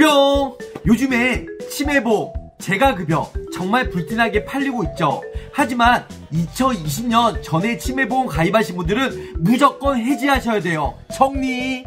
뿅! 요즘에 치매보, 재가급여 정말 불티나게 팔리고 있죠. 하지만 2020년 전에 치매보험 가입하신 분들은 무조건 해지하셔야 돼요. 정리!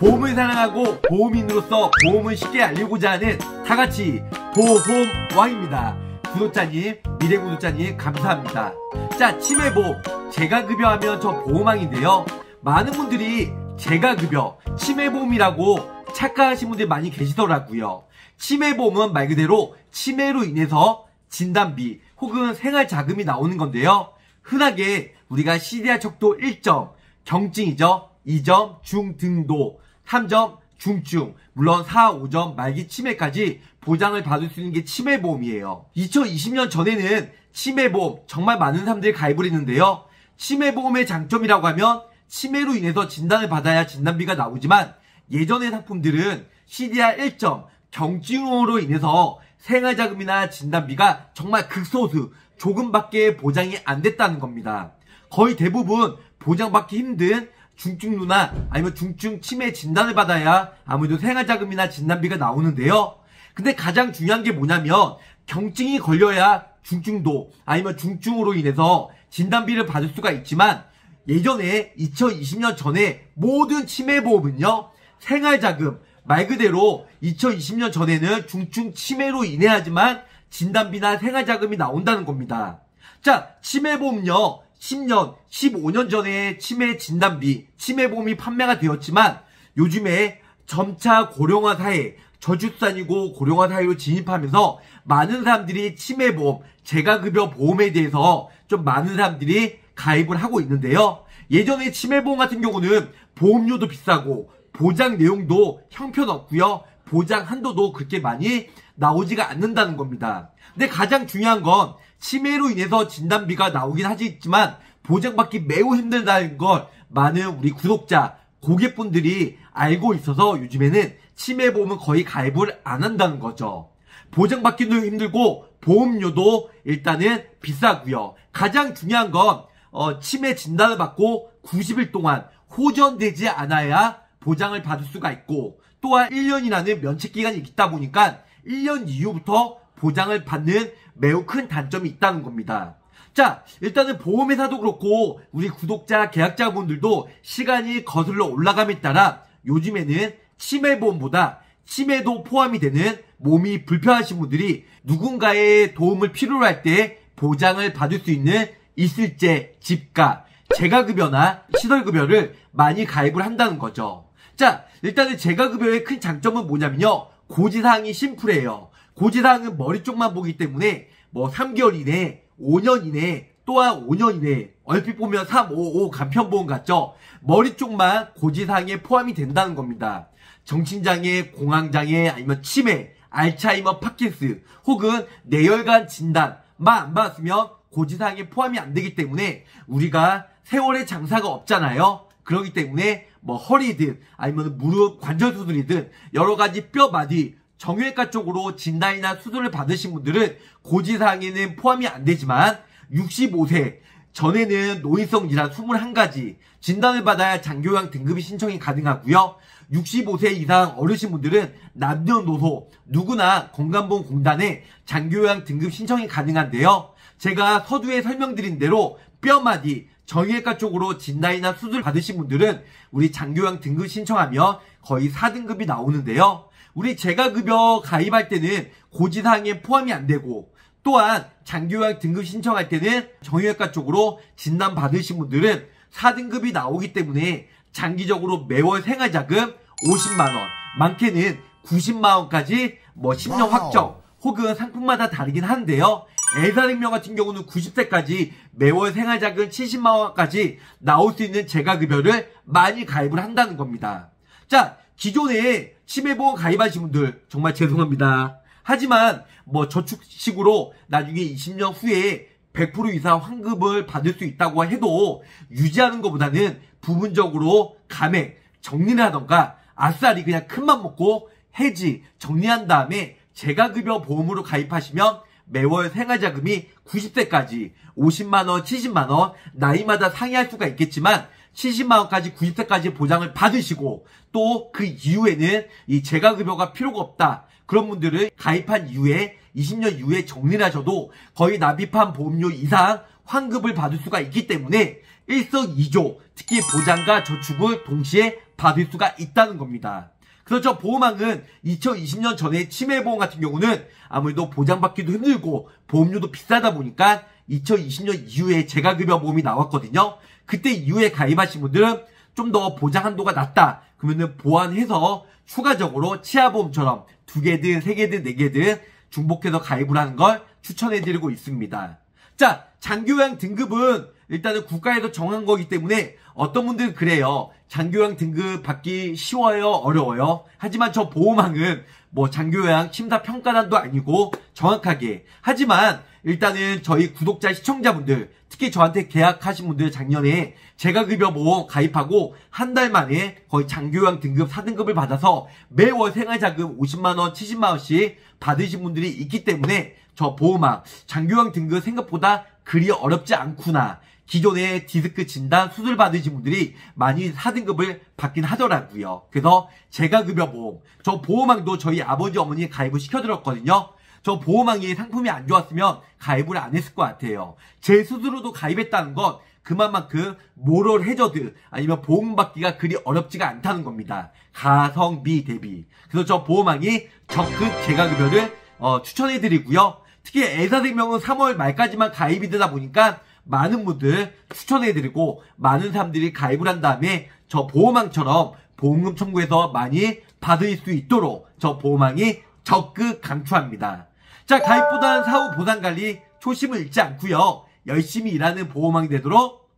보험을 사랑하고 보험인으로서 보험을 쉽게 알리고자 하는 다같이 보험왕입니다. 구독자님, 미래 구독자님 감사합니다. 자, 치매보험, 재가급여하면 저 보험왕인데요. 많은 분들이 재가급여, 치매보험이라고 착각하신 분들이 많이 계시더라고요. 치매보험은 말 그대로 치매로 인해서 진단비 혹은 생활자금이 나오는 건데요. 흔하게 우리가 CDR 척도 1점, 경증이죠. 2점, 중등도, 3점, 중증, 물론 4, 5점, 말기 치매까지 보장을 받을 수 있는 게 치매보험이에요. 2020년 전에는 치매보험 정말 많은 사람들이 가입을 했는데요. 치매보험의 장점이라고 하면 치매로 인해서 진단을 받아야 진단비가 나오지만 예전의 상품들은 CDR 1점 경증으로 인해서 생활자금이나 진단비가 정말 극소수 조금밖에 보장이 안 됐다는 겁니다. 거의 대부분 보장받기 힘든 중증누나 아니면 중증 치매 진단을 받아야 아무래도 생활자금이나 진단비가 나오는데요. 근데 가장 중요한 게 뭐냐면 경증이 걸려야 중증도 아니면 중증으로 인해서 진단비를 받을 수가 있지만 예전에 2020년 전에 모든 치매보험은요 생활자금 말 그대로 2020년 전에는 중증 치매로 인해야지만 진단비나 생활자금이 나온다는 겁니다. 자 치매보험요 10년, 15년 전에 치매 진단비, 치매보험이 판매가 되었지만 요즘에 점차 고령화 사회, 저출산이고 고령화 사회로 진입하면서 많은 사람들이 치매보험, 재가급여 보험에 대해서 좀 많은 사람들이 가입을 하고 있는데요. 예전에 치매보험 같은 경우는 보험료도 비싸고 보장 내용도 형편없고요. 보장 한도도 그렇게 많이 나오지가 않는다는 겁니다. 근데 가장 중요한 건 치매로 인해서 진단비가 나오긴 하지만 보장받기 매우 힘들다는 걸 많은 우리 구독자, 고객분들이 알고 있어서 요즘에는 치매 보험은 거의 가입을 안 한다는 거죠. 보장받기도 힘들고 보험료도 일단은 비싸고요. 가장 중요한 건 어, 치매 진단을 받고 90일 동안 호전되지 않아야 보장을 받을 수가 있고 또한 1년이라는 면책 기간이 있다 보니까 1년 이후부터 보장을 받는 매우 큰 단점이 있다는 겁니다. 자, 일단은 보험회사도 그렇고 우리 구독자, 계약자분들도 시간이 거슬러 올라감에 따라 요즘에는 치매보험보다 치매도 포함이 되는 몸이 불편하신 분들이 누군가의 도움을 필요로 할 때 보장을 받을 수 있는 있을제, 집가, 재가급여나 시설급여를 많이 가입을 한다는 거죠. 자, 일단은 재가급여의 큰 장점은 뭐냐면요. 고지사항이 심플해요. 고지사항은 머리 쪽만 보기 때문에 뭐 3개월 이내, 5년 이내, 또한 5년 이내 얼핏 보면 3, 5, 5 간편보험 같죠? 머리 쪽만 고지사항에 포함이 된다는 겁니다. 정신장애, 공황장애, 아니면 치매, 알츠하이머, 파킨스, 혹은 뇌혈관 진단만 안 받았으면 고지사항에 포함이 안 되기 때문에 우리가 세월의 장사가 없잖아요. 그렇기 때문에 뭐 허리든 아니면 무릎 관절 수술이든 여러 가지 뼈 마디 정형외과 쪽으로 진단이나 수술을 받으신 분들은 고지사항에는 포함이 안 되지만 65세 전에는 노인성 질환 21가지 진단을 받아야 장교양 등급이 신청이 가능하고요. 65세 이상 어르신 분들은 남녀노소 누구나 건강보험공단에 장교양 등급 신청이 가능한데요. 제가 서두에 설명드린 대로 뼈마디 정형외과 쪽으로 진단이나 수술 받으신 분들은 우리 장교양 등급 신청하면 거의 4등급이 나오는데요. 우리 재가급여 가입할 때는 고지사항에 포함이 안 되고 또한 장교양 등급 신청할 때는 정형외과 쪽으로 진단 받으신 분들은 4등급이 나오기 때문에 장기적으로 매월 생활자금 50만원, 많게는 90만원까지 뭐 10년 확정 혹은 상품마다 다르긴 한데요. 엘사생명 같은 경우는 90세까지 매월 생활자금 70만원까지 나올 수 있는 재가급여를 많이 가입을 한다는 겁니다. 자, 기존에 치매보험 가입하신 분들 정말 죄송합니다. 하지만 뭐 저축식으로 나중에 20년 후에 100% 이상 환급을 받을 수 있다고 해도 유지하는 것보다는 부분적으로 감액 정리를 하던가 아싸리 그냥 큰맘 먹고 해지 정리한 다음에 재가급여 보험으로 가입하시면 매월 생활자금이 90세까지 50만원, 70만원 나이마다 상이할 수가 있겠지만 70만원까지 90세까지 보장을 받으시고 또 그 이후에는 이 재가급여가 필요가 없다. 그런 분들은 가입한 이후에 20년 이후에 정리를 하셔도 거의 납입한 보험료 이상 환급을 받을 수가 있기 때문에 일석이조 특히 보장과 저축을 동시에 받을 수가 있다는 겁니다. 그렇죠. 보험왕은 2020년 전에 치매보험 같은 경우는 아무래도 보장받기도 힘들고 보험료도 비싸다 보니까 2020년 이후에 재가급여 보험이 나왔거든요. 그때 이후에 가입하신 분들은 좀 더 보장 한도가 낮다. 그러면은 보완해서 추가적으로 치아보험처럼 두 개든 세 개든 네 개든 중복해서 가입을 하는 걸 추천해드리고 있습니다. 자, 장교양 등급은 일단은 국가에서 정한 거기 때문에 어떤 분들은 그래요. 장교양 등급 받기 쉬워요? 어려워요? 하지만 저 보험왕은 뭐 장교양 심사평가단도 아니고 정확하게 하지만 일단은 저희 구독자 시청자분들 특히 저한테 계약하신 분들 작년에 재가급여 보험 가입하고 한 달 만에 거의 장교양 등급 4등급을 받아서 매월 생활자금 50만원 70만원씩 받으신 분들이 있기 때문에 저 보험왕 장교양 등급 생각보다 그리 어렵지 않구나 기존에 디스크 진단 수술 받으신 분들이 많이 4등급을 받긴 하더라고요. 그래서 재가급여 보험, 저 보험왕도 저희 아버지 어머니 가입을 시켜드렸거든요. 저 보험왕이 상품이 안 좋았으면 가입을 안 했을 것 같아요. 제 스스로도 가입했다는 건 그만큼 모럴 해저드 아니면 보험 받기가 그리 어렵지가 않다는 겁니다. 가성비 대비. 그래서 저 보험왕이 적극 재가급여를 어, 추천해드리고요. 특히 애사생명은 3월 말까지만 가입이 되다 보니까 많은 분들 추천해드리고 많은 사람들이 가입을 한 다음에 저 보험왕처럼 보험금 청구해서 많이 받을 수 있도록 저 보험왕이 적극 강추합니다. 자 가입보단 사후 보상관리 초심을 잃지 않고요. 열심히 일하는 보험왕이 되도록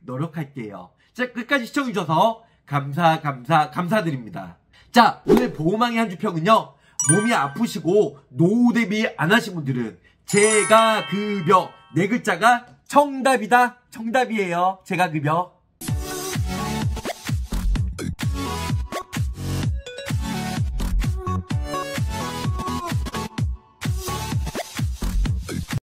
노력할게요. 자 끝까지 시청해주셔서 감사 감사 감사드립니다. 자 오늘 보험왕의 한 주평은요. 몸이 아프시고 노후 대비 안 하신 분들은 제가 급여 네 글자가 정답이다. 정답이에요. 제가 급여.